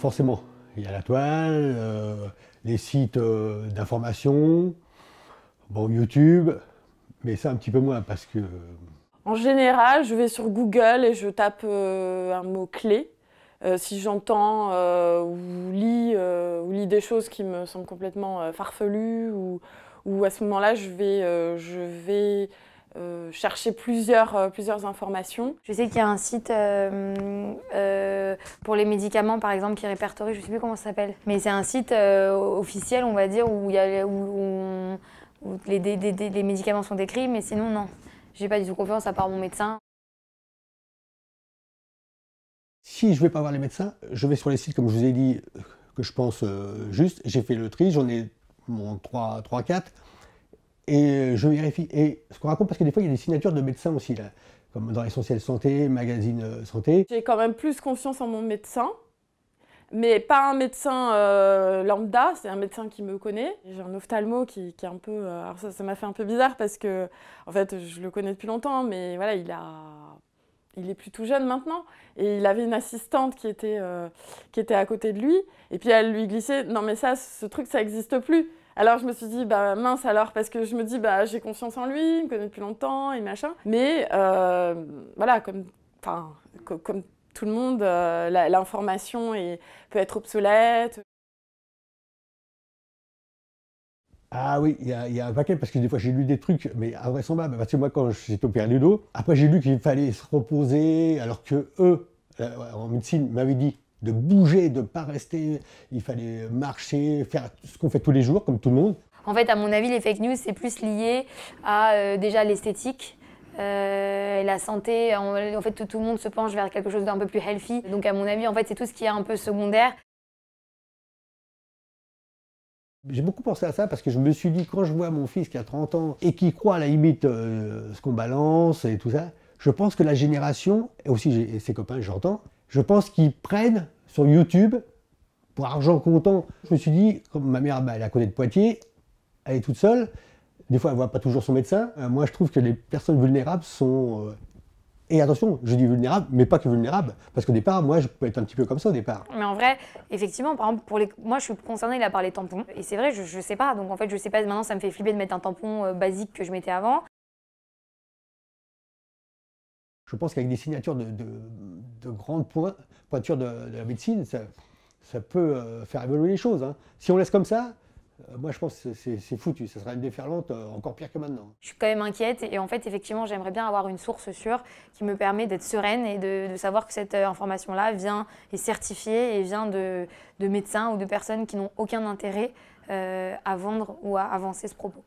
Forcément, il y a la toile, euh, les sites euh, d'information, bon, YouTube, mais ça un petit peu moins parce que... En général, je vais sur Google et je tape euh, un mot-clé. Euh, si j'entends euh, ou, lis, euh, ou lis des choses qui me semblent complètement euh, farfelues, ou, ou à ce moment-là, je vais, euh, je vais euh, chercher plusieurs, euh, plusieurs informations. Je sais qu'il y a un site euh, euh, pour les médicaments, par exemple, qui répertorie, je ne sais plus comment ça s'appelle, mais c'est un site euh, officiel, on va dire, où, il y a, où, les, des- des- des- les médicaments sont décrits, mais sinon, non. J'ai pas du tout confiance à part mon médecin. Si je ne vais pas voir les médecins, je vais sur les sites, comme je vous ai dit, que je pense euh, juste. J'ai fait le tri, j'en ai mon 3, 3 4, et je vérifie. Et ce qu'on raconte, parce que des fois, il y a des signatures de médecins aussi, là, comme dans Essentiel Santé, Magazine euh, Santé. J'ai quand même plus confiance en mon médecin, mais pas un médecin euh, lambda, c'est un médecin qui me connaît. J'ai un ophtalmo qui, est un peu... euh, alors ça, m'a fait un peu bizarre parce que, en fait, je le connais depuis longtemps, mais voilà, il a... Il est plus tout jeune maintenant et il avait une assistante qui était, euh, qui était à côté de lui et puis elle lui glissait non mais ça ce truc ça n'existe plus alors je me suis dit bah mince alors parce que je me dis bah j'ai confiance en lui il me connaît depuis longtemps et machin mais euh, voilà comme tout le monde, euh, l'information peut être obsolète. Ah oui, il y, a- il y a un paquet, parce que des fois j'ai lu des trucs, mais invraisemblables. Parce que moi, quand j'étais opéré du dos, après j'ai lu qu'il fallait se reposer, alors que eux, euh, en médecine, m'avaient dit de bouger, de ne pas rester, il fallait marcher, faire ce qu'on fait tous les jours, comme tout le monde. En fait, à mon avis, les fake news, c'est plus lié à euh, déjà l'esthétique. euh, la santé, en, en fait, tout, tout le monde se penche vers quelque chose d'un peu plus healthy. Donc, à mon avis, en fait, c'est tout ce qui est un peu secondaire. J'ai beaucoup pensé à ça parce que je me suis dit, quand je vois mon fils qui a 30 ans et qui croit à la limite euh, ce qu'on balance et tout ça, je pense que la génération, et aussi ses copains, j'entends, je pense qu'ils prennent sur YouTube pour argent comptant. Je me suis dit, comme ma mère, bah, elle à côté de Poitiers, elle est toute seule, des fois elle voit pas toujours son médecin. Euh, moi je trouve que les personnes vulnérables sont. euh, et attention, je dis vulnérables, mais pas que vulnérables, parce qu'au départ, moi je peux être un petit peu comme ça au départ. Mais en vrai, effectivement, par exemple, pour les... moi, je suis concernée là par les tampons. Et c'est vrai, je, je sais pas. Donc, en fait, je sais pas. Maintenant, ça me fait flipper de mettre un tampon euh, basique que je mettais avant. Je pense qu'avec des signatures de, de, de grandes point- pointures de, de la médecine, ça, peut euh, faire évoluer les choses. hein. Si on laisse comme ça, euh, moi je pense que c'est- foutu. Ça sera une déferlante euh, encore pire que maintenant. Je suis quand même inquiète. Et en fait, effectivement, j'aimerais bien avoir une source sûre qui me permet d'être sereine et de, savoir que cette information-là vient est certifiée et vient de, de médecins ou de personnes qui n'ont aucun intérêt à vendre ou à avancer ce propos.